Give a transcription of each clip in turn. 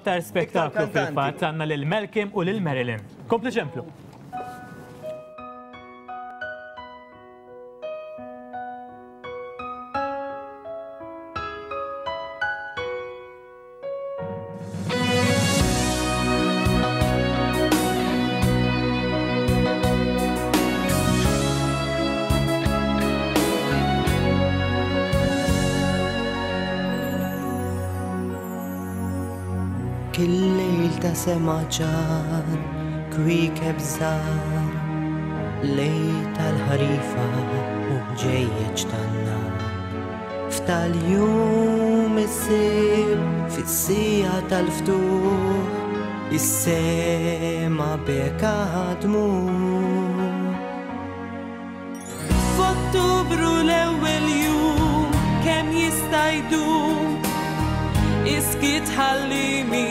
Aktar spektaklu fil-fatt għanna lil Malcolm u lil Marilyn. Kompli ċemplu. kill lejl ta' semaċar kwikeb zar lej tal-ħarifa u tanna f'tal-jum is-sib fissija sija tal-ftuħ is-sema beka ħadmu F'Ottubru l ewel jum kem jistajdu iskit ħallimi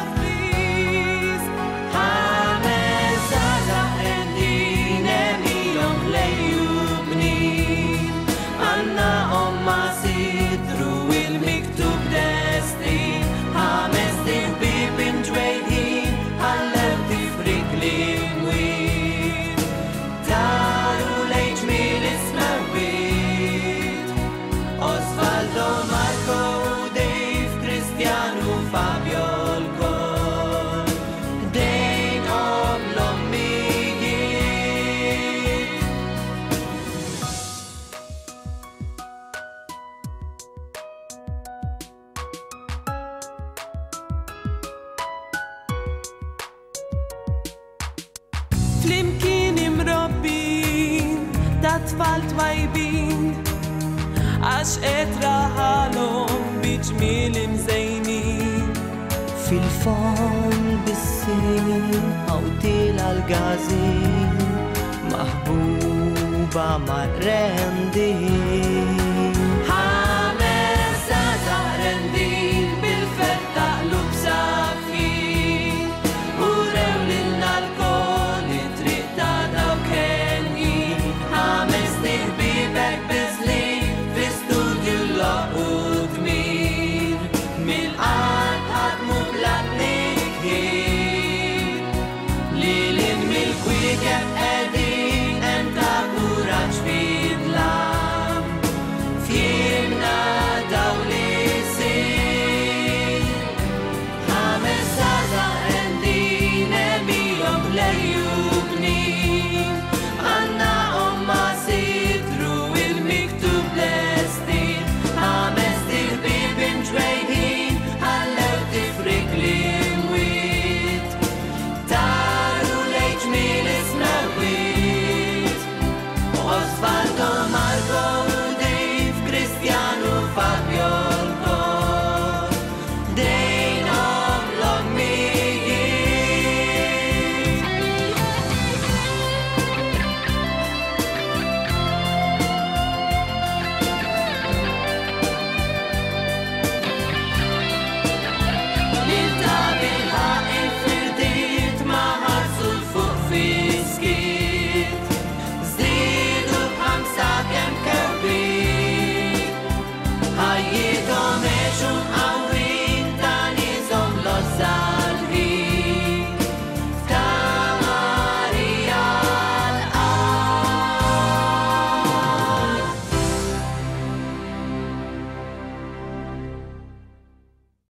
tfal twajbin Għax ħalom biġmil imżejnin Fil-fon Bissin sin għal-gazin Maħbuba marrendin velho.